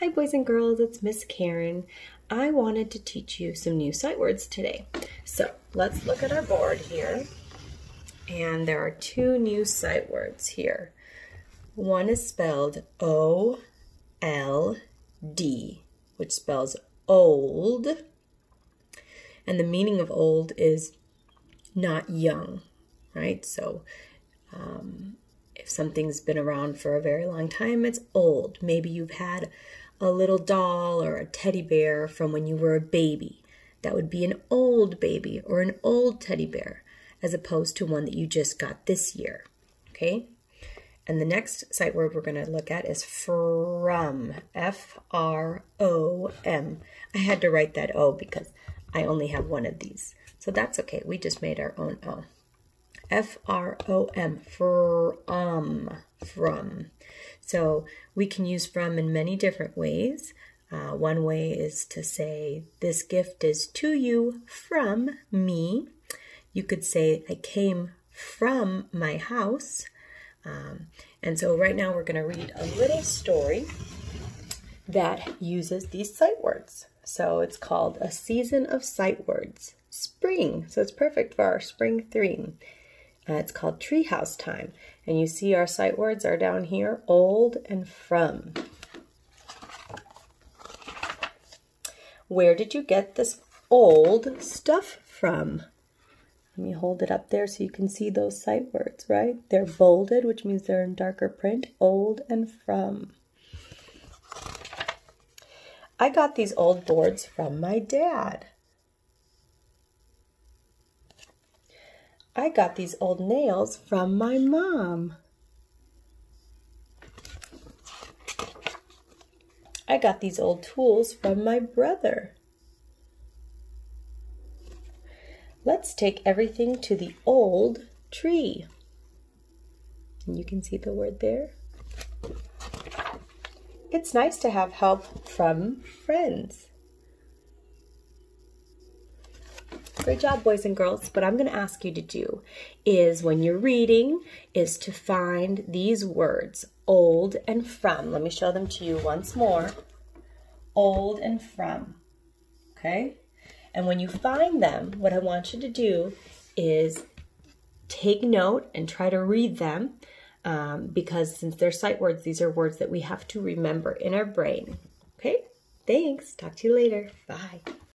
Hi boys and girls, it's Miss Karen. I wanted to teach you some new sight words today. So let's look at our board here. And there are two new sight words here. One is spelled O-L-D, which spells old. And the meaning of old is not young, right? So um, if something's been around for a very long time, it's old. Maybe you've had a little doll or a teddy bear from when you were a baby. That would be an old baby or an old teddy bear as opposed to one that you just got this year. Okay? And the next sight word we're going to look at is from. F R O M. I had to write that O because I only have one of these. So that's okay. We just made our own O. F R O M. From. From. So we can use from in many different ways. Uh, one way is to say, This gift is to you from me. You could say, I came from my house. Um, and so right now we're going to read a little story that uses these sight words. So it's called A Season of Sight Words. Spring. So it's perfect for our spring theme. Uh, it's called Treehouse Time. And you see our sight words are down here, old and from. Where did you get this old stuff from? Let me hold it up there so you can see those sight words, right? They're bolded, which means they're in darker print, old and from. I got these old boards from my dad. I got these old nails from my mom. I got these old tools from my brother. Let's take everything to the old tree. And you can see the word there. It's nice to have help from friends. Great job, boys and girls. What I'm going to ask you to do is when you're reading is to find these words, old and from. Let me show them to you once more. Old and from. Okay? And when you find them, what I want you to do is take note and try to read them um, because since they're sight words, these are words that we have to remember in our brain. Okay? Thanks. Talk to you later. Bye.